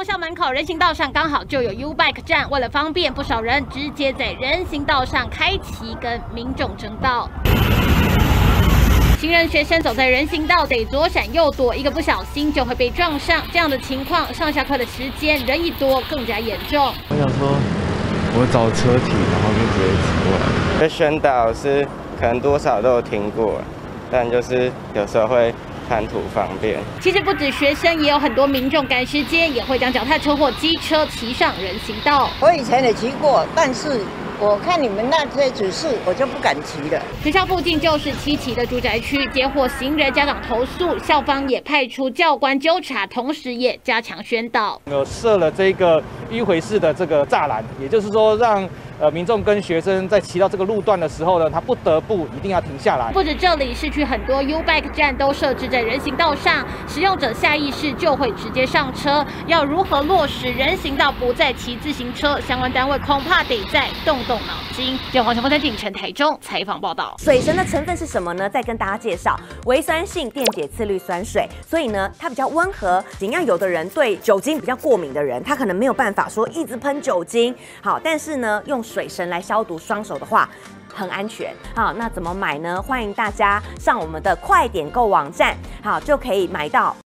东校门口人行道上刚好就有 U Bike 站，为了方便，不少人直接在人行道上开启跟民众争道。行人、学生走在人行道得左闪右躲，一个不小心就会被撞上。这样的情况，上下课的时间人一多更加严重。我想说，我找车体，然后就直接骑过来。这宣导是可能多少都有听过，但就是有时候会。贪图方便，其实不止学生，也有很多民众赶时间也会将脚踏车或机车骑上人行道。我以前也骑过，但是我看你们那些指示，我就不敢骑了。学校附近就是七期的住宅区，接获行人家长投诉，校方也派出教官纠察，同时也加强宣导。我设了这个迂回式的这个栅栏，也就是说让。呃，民众跟学生在骑到这个路段的时候呢，他不得不一定要停下来。不止这里，市区很多 U Bike 站都设置在人行道上，使用者下意识就会直接上车。要如何落实人行道不再骑自行车？相关单位恐怕得再动动脑筋。由黄雄峰在锦城台中采访报道。水神的成分是什么呢？再跟大家介绍，微酸性电解次氯酸水，所以呢，它比较温和。尽量有的人对酒精比较过敏的人，他可能没有办说一直喷酒精。好，但是呢，用水神来消毒双手的话，很安全。好，那怎么买呢？欢迎大家上我们的快点购网站，好就可以买到。